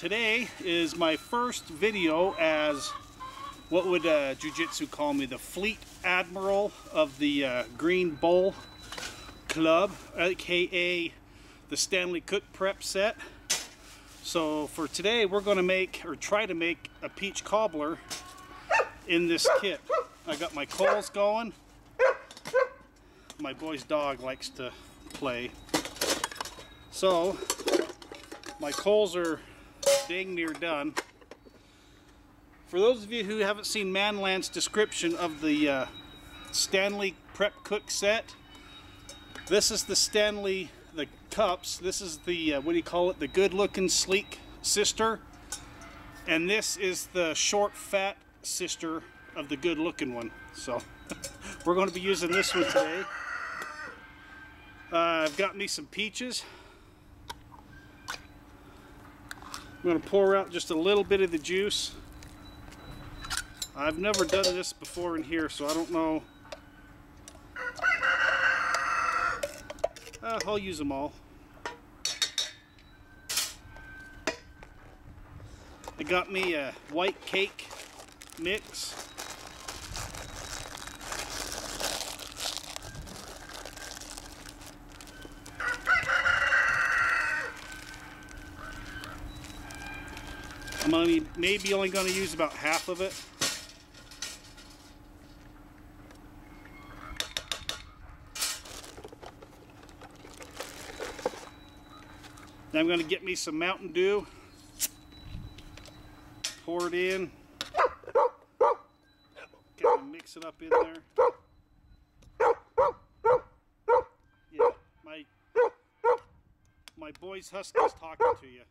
today is my first video as what would uh, Jiu-Jitsu call me, the Fleet Admiral of the uh, Green Bowl Club, aka the Stanley Cook Prep set. So for today we're going to make, or try to make, a peach cobbler in this kit. I got my coals going. My boy's dog likes to play. So, my coals are dang near done. For those of you who haven't seen Manland's description of the uh, Stanley Prep Cook set, this is the Stanley, the cups. This is the, uh, what do you call it, the good looking sleek sister. And this is the short fat sister of the good looking one. So, we're going to be using this one today. Uh, I've got me some peaches. I'm going to pour out just a little bit of the juice. I've never done this before in here, so I don't know. Uh, I'll use them all. I got me a white cake mix. I'm maybe only going to use about half of it. Now I'm going to get me some Mountain Dew. Pour it in. Kind of mix it up in there. My boy's husky's talking to you.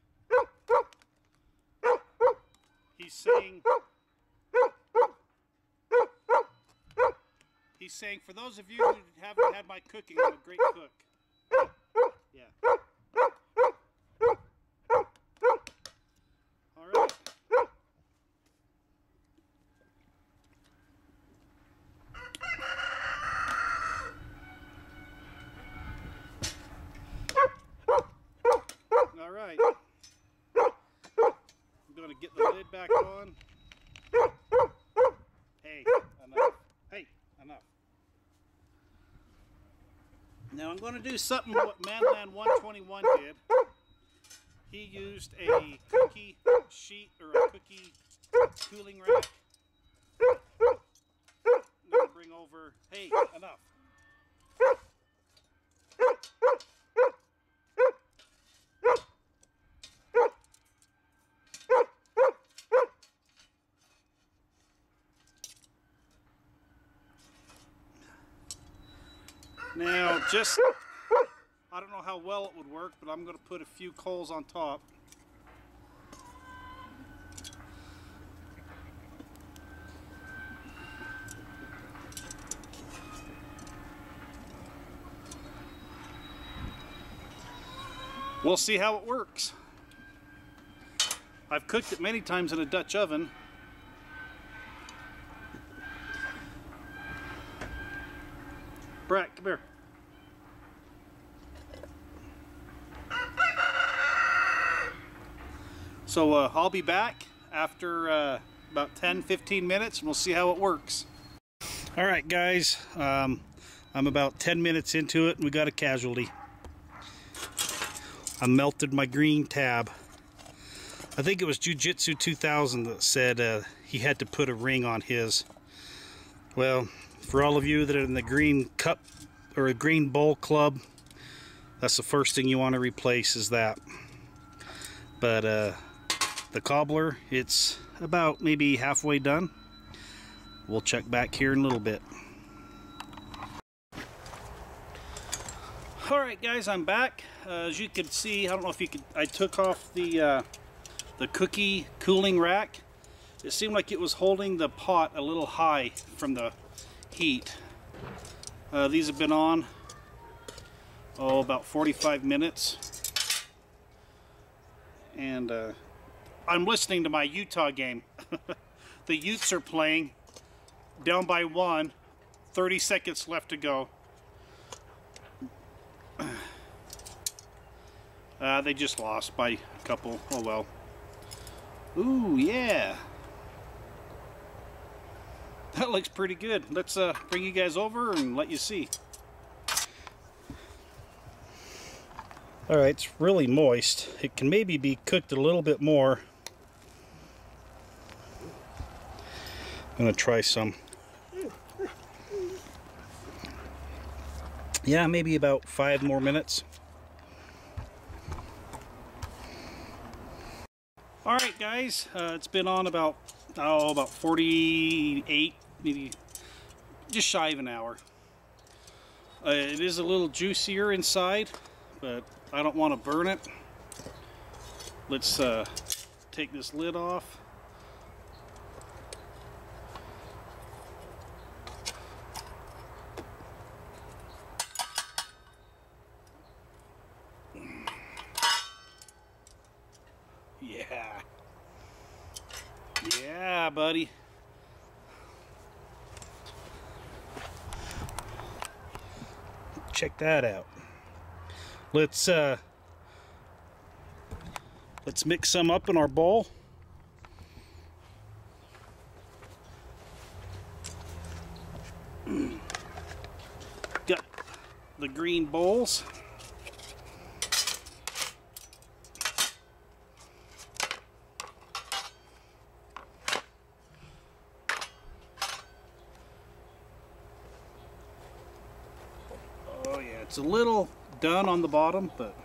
He's saying He's saying for those of you who haven't had my cooking, I'm a great cook. Yeah. All right. All right. I'm going to get the lid back on. Hey, enough. Hey, enough. Now I'm going to do something what Manland 121 did. He used a cookie sheet or a cookie cooling rack. Bring over, hey, enough. Just, I don't know how well it would work, but I'm going to put a few coals on top. We'll see how it works. I've cooked it many times in a Dutch oven. Brett, come here. So uh, I'll be back after uh, about 10-15 minutes and we'll see how it works. Alright guys, um, I'm about 10 minutes into it and we got a casualty. I melted my green tab. I think it was Jiu-Jitsu 2000 that said uh, he had to put a ring on his. Well, for all of you that are in the green cup or a green bowl club, that's the first thing you want to replace is that. But uh, the cobbler, it's about maybe halfway done. We'll check back here in a little bit. Alright guys, I'm back. Uh, as you can see, I don't know if you could, I took off the, uh, the cookie cooling rack. It seemed like it was holding the pot a little high from the heat. Uh, these have been on, oh, about 45 minutes. And uh, I'm listening to my Utah game. the Utes are playing, down by one, 30 seconds left to go. Uh, they just lost by a couple. Oh well. Ooh, yeah. That looks pretty good. Let's uh, bring you guys over and let you see. Alright, it's really moist. It can maybe be cooked a little bit more. To try some. Yeah, maybe about five more minutes. Alright guys, uh, it's been on about, oh, about 48, maybe just shy of an hour. Uh, it is a little juicier inside, but I don't want to burn it. Let's uh, take this lid off. Yeah. Buddy. Check that out. Let's uh let's mix some up in our bowl. Got the green bowls. It's a little done on the bottom, but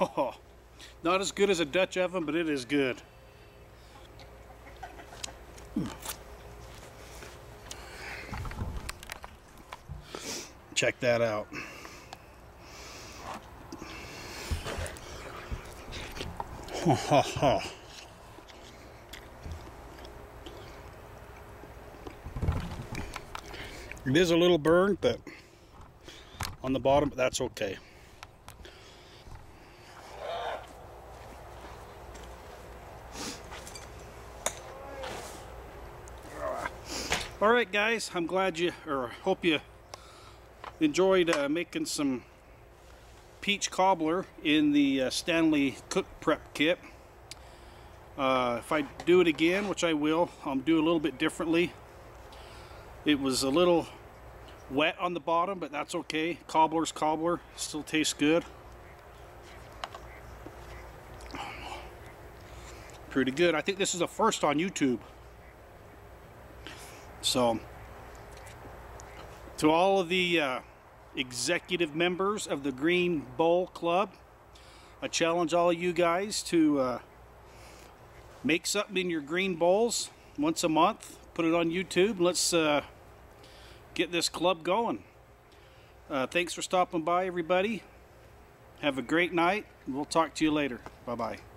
Oh, not as good as a Dutch oven, but it is good. Check that out. It is a little burned, but on the bottom, that's okay. All right, guys, I'm glad you, or hope you enjoyed uh, making some peach cobbler in the uh, Stanley Cook Prep Kit. Uh, if I do it again, which I will, I'll do a little bit differently. It was a little wet on the bottom, but that's okay. Cobbler's cobbler, still tastes good. Pretty good. I think this is the first on YouTube. So, to all of the uh, executive members of the Green Bowl Club, I challenge all of you guys to uh, make something in your green bowls once a month, put it on YouTube. Let's uh, get this club going. Uh, thanks for stopping by, everybody. Have a great night. We'll talk to you later. Bye-bye.